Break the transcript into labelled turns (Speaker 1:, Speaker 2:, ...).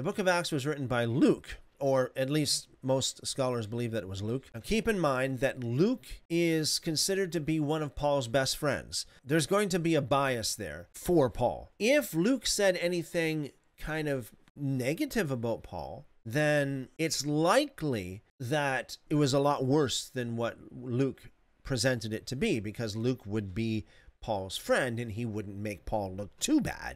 Speaker 1: The book of Acts was written by Luke, or at least most scholars believe that it was Luke. Now, keep in mind that Luke is considered to be one of Paul's best friends. There's going to be a bias there for Paul. If Luke said anything kind of negative about Paul, then it's likely that it was a lot worse than what Luke presented it to be because Luke would be Paul's friend and he wouldn't make Paul look too bad.